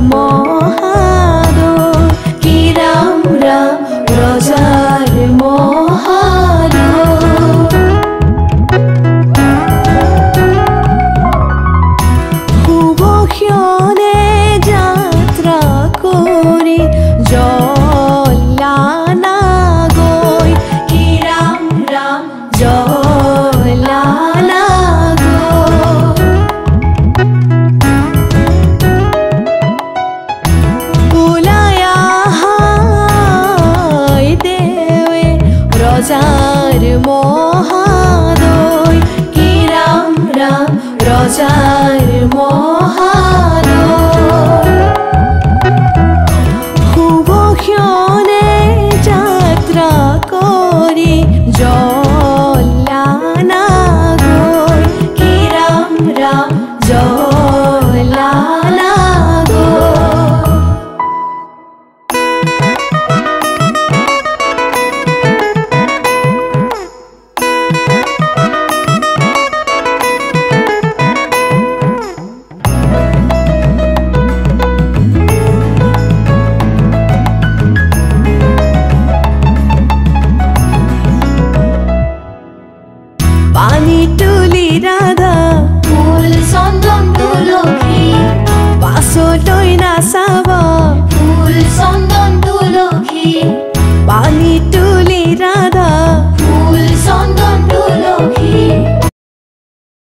महा মহাদয় কি রাম রাম রজার মহাদয় শুভ ক্ষণে যাত্ৰা అని నీటూలి రాధా సొంతం